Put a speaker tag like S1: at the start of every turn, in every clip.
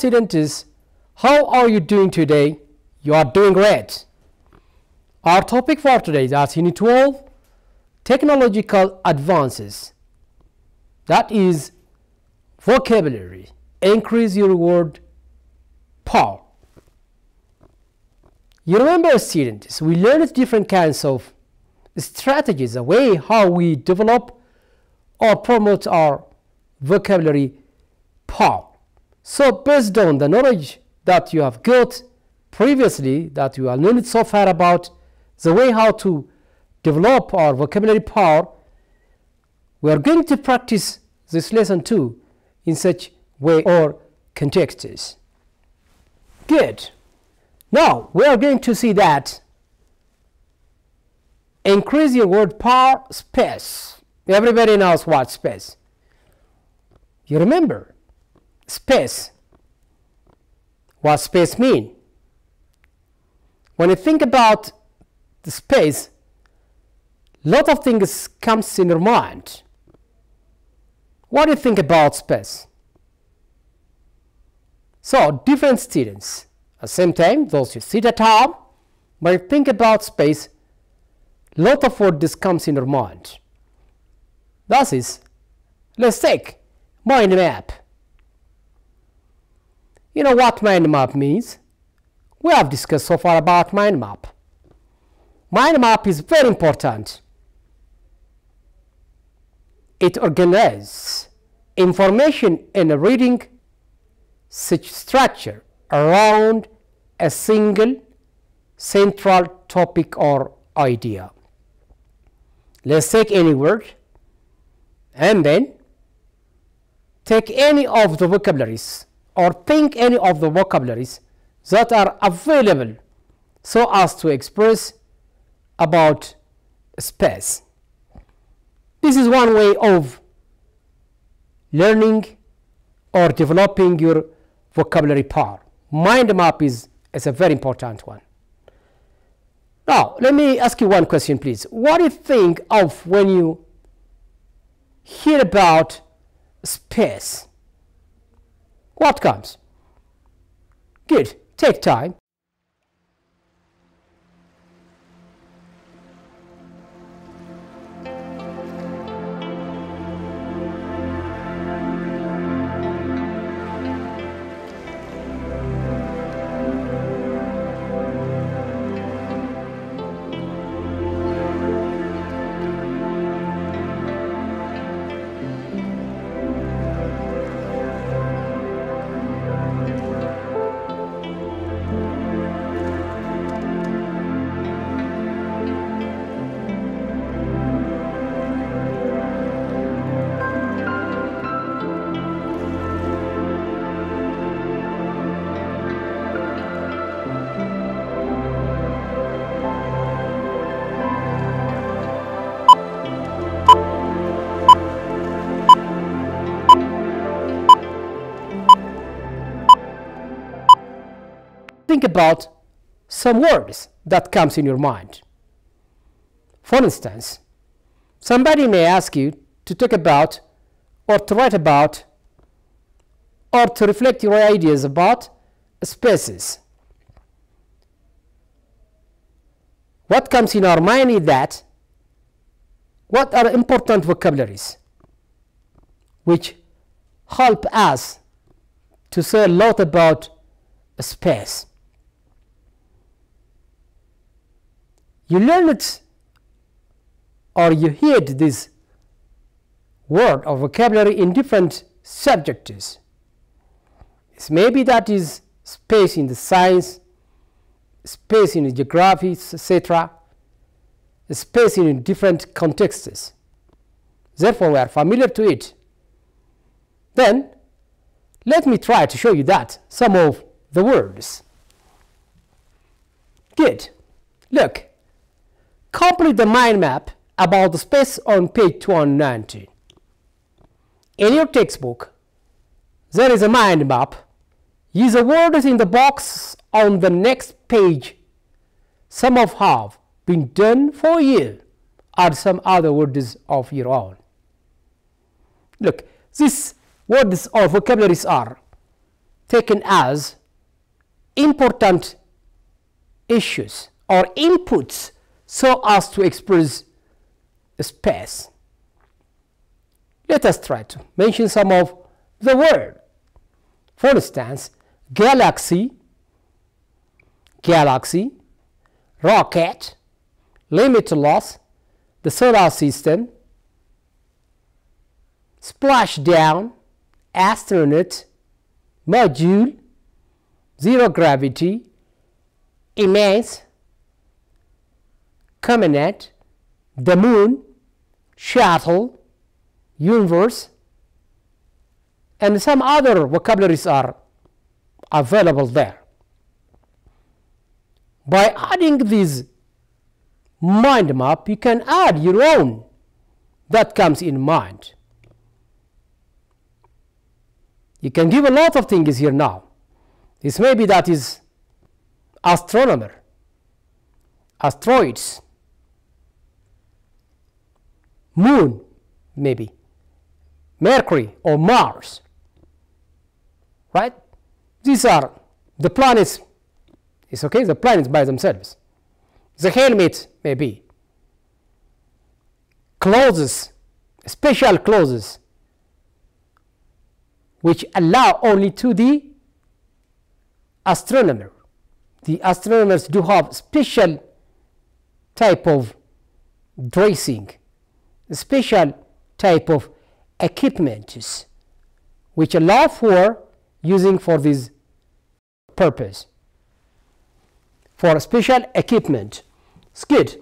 S1: Hello students, how are you doing today? You are doing great. Our topic for today is as Unit 12, technological advances. That is vocabulary, increase your word power. You remember students, we learned different kinds of strategies, a way how we develop or promote our vocabulary power. So based on the knowledge that you have got previously, that you have learned so far about the way how to develop our vocabulary power, we are going to practice this lesson too in such way or contexts. Good. Now we are going to see that increase your word power space. Everybody knows what space. You remember space. What space mean? When you think about the space, lot of things comes in your mind. What do you think about space? So different students, at the same time, those who sit at home, when you think about space, lot of words comes in your mind. That is, let's take mind map. You know what mind map means? We have discussed so far about mind map. Mind map is very important. It organizes information in a reading such structure around a single central topic or idea. Let's take any word and then take any of the vocabularies or think any of the vocabularies that are available so as to express about space. This is one way of learning or developing your vocabulary power. Mind map is, is a very important one. Now, let me ask you one question, please. What do you think of when you hear about space? What comes? Good. Take time. About some words that comes in your mind. For instance, somebody may ask you to talk about or to write about or to reflect your ideas about spaces. What comes in our mind is that what are important vocabularies? which help us to say a lot about space. You learn it or you hear this word or vocabulary in different subjects. Maybe that is space in the science, space in the geography, etc., space in different contexts. Therefore, we are familiar to it. Then, let me try to show you that, some of the words. Good. Look, complete the mind map about the space on page 290. In your textbook, there is a mind map. Use the words in the box on the next page. Some of have been done for you or some other words of your own. Look, these words or vocabularies are taken as important issues or inputs so as to express space. Let us try to mention some of the word. For instance, galaxy, galaxy, rocket, limit loss, the solar system, splashdown, astronaut, module, zero gravity, immense, comet, the moon, shuttle, universe, and some other vocabularies are available there. By adding this mind map, you can add your own that comes in mind. You can give a lot of things here now. This maybe that is astronomer, asteroids, moon maybe, Mercury or Mars, right? These are the planets, it's okay, the planets by themselves. The helmet maybe, clothes, special clothes, which allow only to the astronomer. The astronomers do have special type of dressing, special type of equipments which allow for using for this purpose. For special equipment. Good.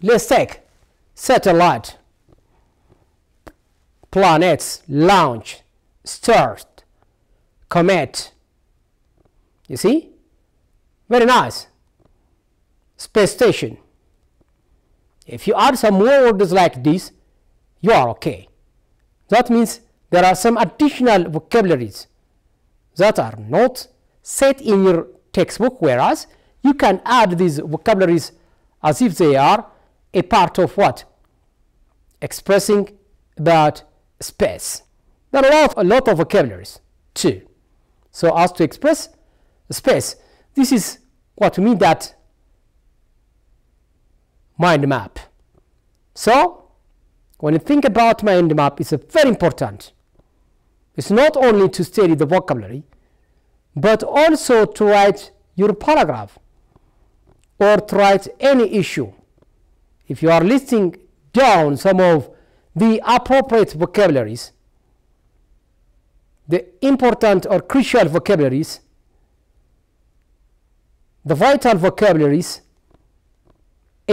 S1: Let's take satellite, planets, launch, stars, comet. You see? Very nice. Space station. If you add some more words like this, you are okay. That means there are some additional vocabularies that are not set in your textbook, whereas you can add these vocabularies as if they are a part of what? Expressing about space. There are a lot, of vocabularies too. So as to express space, this is what we mean that mind map. So when you think about mind map, it's very important. It's not only to study the vocabulary, but also to write your paragraph or to write any issue. If you are listing down some of the appropriate vocabularies, the important or crucial vocabularies, the vital vocabularies,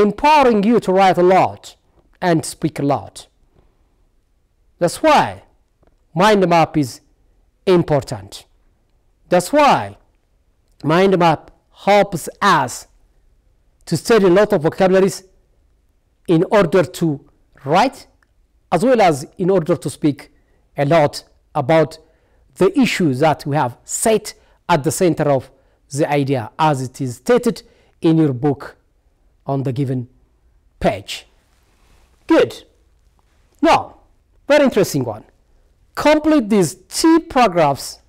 S1: empowering you to write a lot and speak a lot. That's why mind map is important. That's why mind map helps us to study a lot of vocabularies in order to write as well as in order to speak a lot about the issues that we have set at the center of the idea as it is stated in your book on the given page. Good. Now, very interesting one. Complete these two paragraphs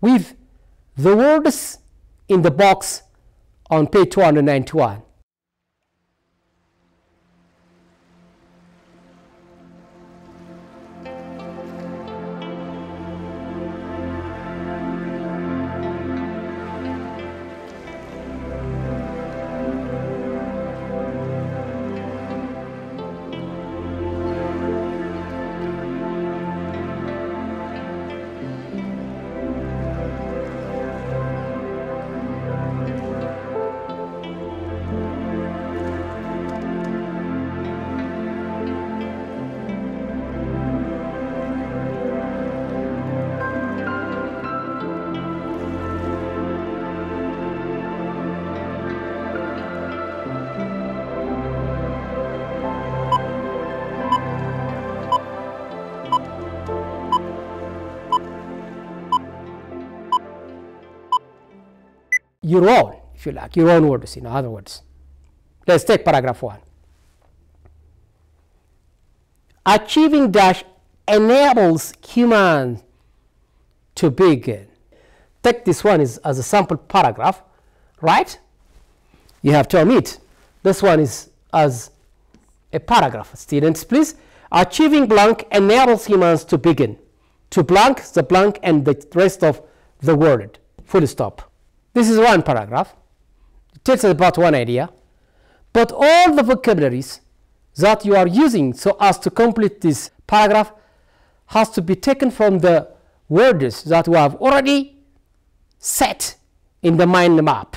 S1: with the words in the box on page 291. Your own, if you like, your own words, in other words. Let's take paragraph 1. Achieving dash enables humans to begin. Take this one is as a sample paragraph, right? You have to omit. This one is as a paragraph. Students, please. Achieving blank enables humans to begin. To blank the blank and the rest of the word. Full stop. This is one paragraph. It tells us about one idea. But all the vocabularies that you are using so as to complete this paragraph has to be taken from the words that we have already set in the mind map.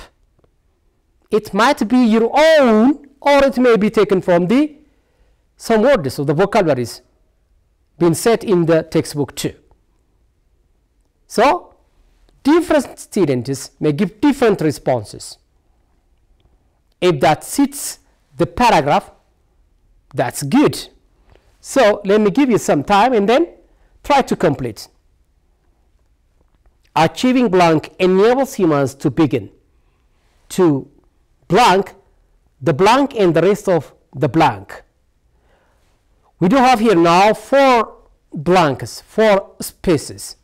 S1: It might be your own or it may be taken from the some words of the vocabularies been set in the textbook too. So, different students may give different responses. If that suits the paragraph, that's good. So, let me give you some time and then try to complete. Achieving blank enables humans to begin to blank the blank and the rest of the blank. We do have here now four blanks, four spaces.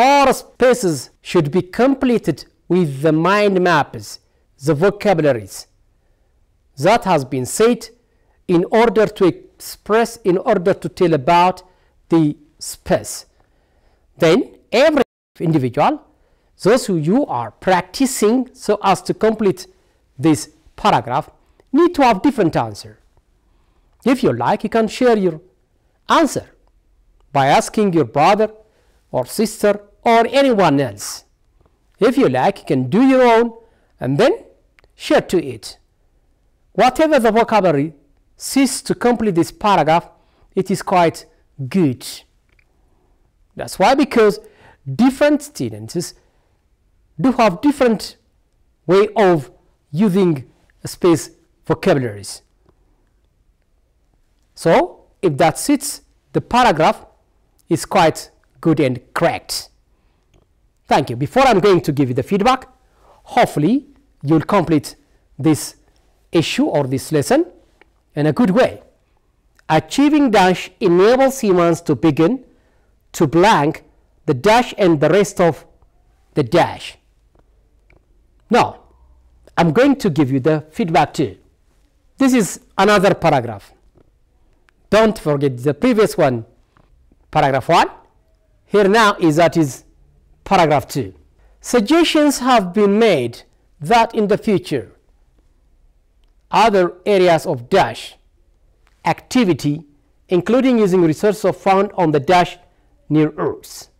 S1: All spaces should be completed with the mind maps, the vocabularies. That has been said in order to express, in order to tell about the space. Then every individual, those who you are practicing so as to complete this paragraph need to have different answer. If you like, you can share your answer by asking your brother or sister or anyone else. If you like, you can do your own and then share to it. Whatever the vocabulary sees to complete this paragraph, it is quite good. That's why because different students do have different way of using space vocabularies. So, if that suits the paragraph is quite good and correct. Thank you. Before I'm going to give you the feedback, hopefully you'll complete this issue or this lesson in a good way. Achieving dash enables humans to begin to blank the dash and the rest of the dash. Now, I'm going to give you the feedback too. This is another paragraph. Don't forget the previous one, paragraph 1. Here now is that is paragraph 2. Suggestions have been made that in the future other areas of dash activity including using resources found on the dash near Earth.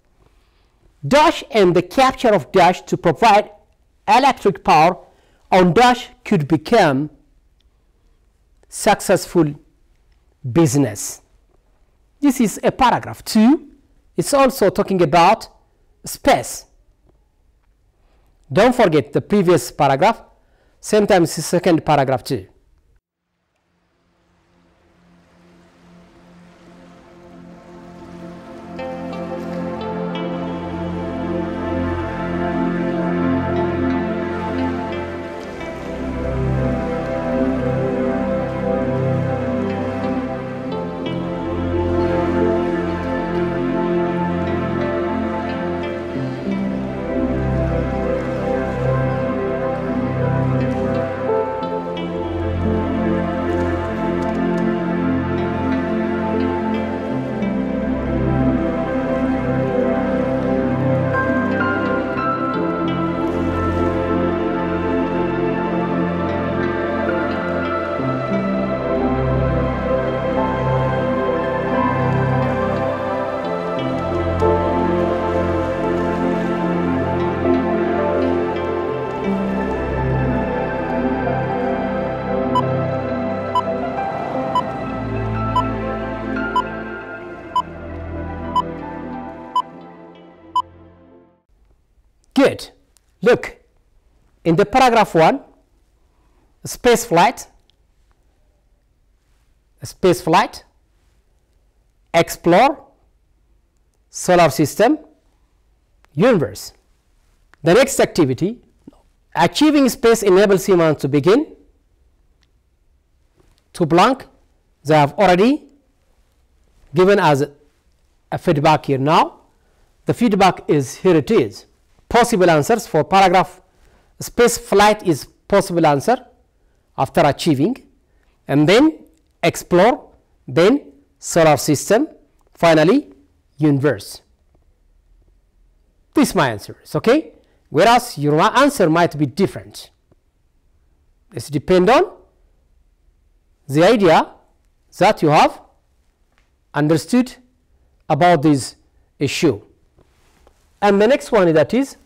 S1: Dash and the capture of dash to provide electric power on dash could become successful business. This is a paragraph 2. It's also talking about space. Don't forget the previous paragraph, same time second paragraph too. In the paragraph 1, space flight, space flight, explore, solar system, universe. The next activity, achieving space enables human to begin to blank. They have already given us a feedback here. Now the feedback is here it is. Possible answers for paragraph space flight is possible answer after achieving and then explore then solar system finally universe. This is my answer okay? Whereas your answer might be different. This depend on the idea that you have understood about this issue. And the next one that is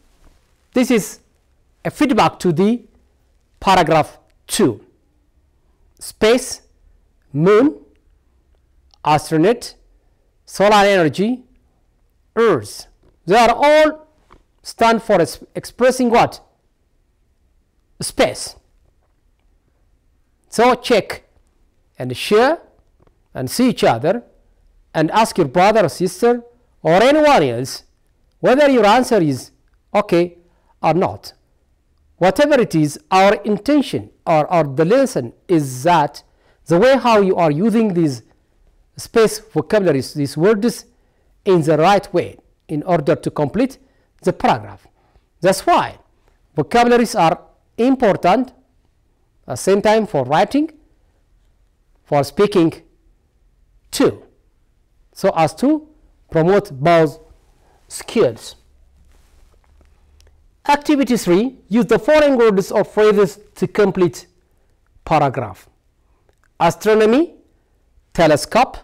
S1: this is a feedback to the paragraph 2 space moon astronaut solar energy earth. They are all stand for expressing what? Space. So check and share and see each other and ask your brother or sister or anyone else whether your answer is okay or not. Whatever it is, our intention or, or the lesson is that the way how you are using these space vocabularies, these words in the right way in order to complete the paragraph. That's why vocabularies are important at the same time for writing, for speaking too, so as to promote both skills. Activity 3 use the following words or phrases to complete paragraph. Astronomy, telescope,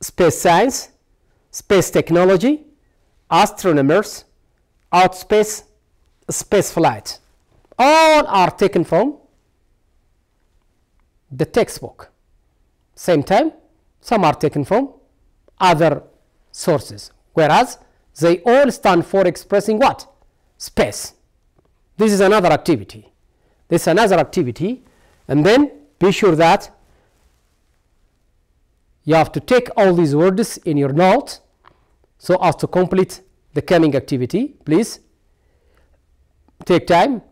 S1: space science, space technology, astronomers, outspace, space flight. All are taken from the textbook. Same time, some are taken from other sources, whereas they all stand for expressing what? Space. This is another activity. This is another activity, and then be sure that you have to take all these words in your note so as to complete the coming activity. Please take time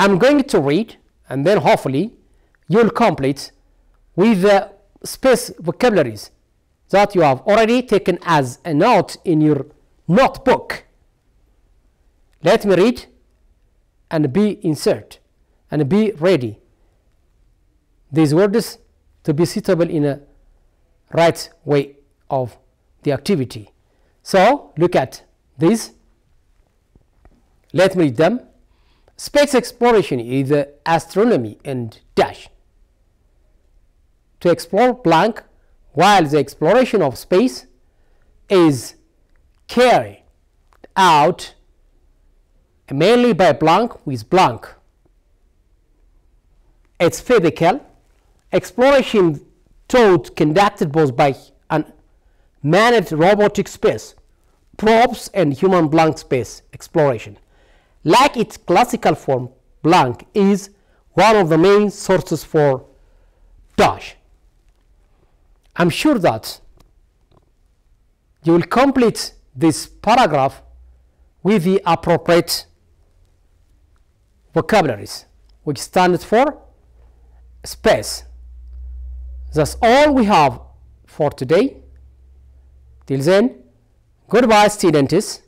S1: I'm going to read and then hopefully you'll complete with the space vocabularies that you have already taken as a note in your notebook. Let me read and be insert and be ready. These words to be suitable in a right way of the activity. So look at these. Let me read them Space exploration is astronomy and dash. To explore blank, while the exploration of space is carried out mainly by blank with blank. It's physical exploration taught conducted both by an managed robotic space probes and human blank space exploration like its classical form blank is one of the main sources for dash. I'm sure that you will complete this paragraph with the appropriate vocabularies which stands for space. That's all we have for today. Till then, goodbye students.